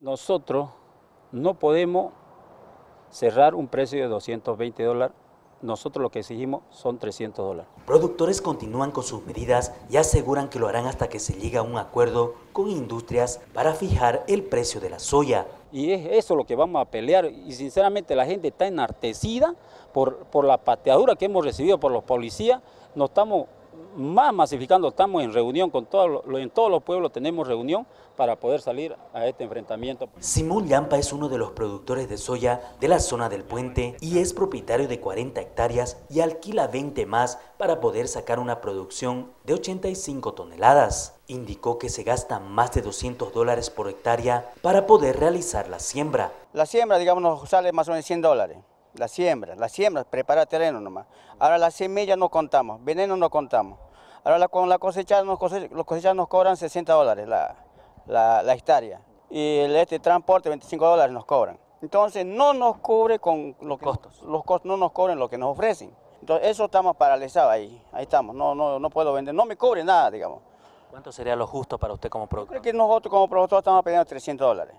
Nosotros no podemos cerrar un precio de 220 dólares. Nosotros lo que exigimos son 300 dólares. Productores continúan con sus medidas y aseguran que lo harán hasta que se llegue a un acuerdo con industrias para fijar el precio de la soya. Y es eso lo que vamos a pelear y sinceramente la gente está enartecida por, por la pateadura que hemos recibido por los policías. Nos estamos más masificando, estamos en reunión con todos, en todos los pueblos tenemos reunión para poder salir a este enfrentamiento. Simón Llampa es uno de los productores de soya de la zona del puente y es propietario de 40 hectáreas y alquila 20 más para poder sacar una producción de 85 toneladas. Indicó que se gasta más de 200 dólares por hectárea para poder realizar la siembra. La siembra, digamos, nos sale más o menos 100 dólares la siembra, la siembra, prepara terreno nomás. Ahora la semilla no contamos, veneno no contamos. Ahora con la cosecha, los cosechas nos cobran 60 dólares la, la, hectárea. Y el este transporte 25 dólares nos cobran. Entonces no nos cubre con los costos. Los costos no nos cobran lo que nos ofrecen. Entonces eso estamos paralizados ahí. Ahí estamos. No, no, no puedo vender. No me cubre nada, digamos. ¿Cuánto sería lo justo para usted como productor? creo que nosotros como productor estamos pidiendo 300 dólares.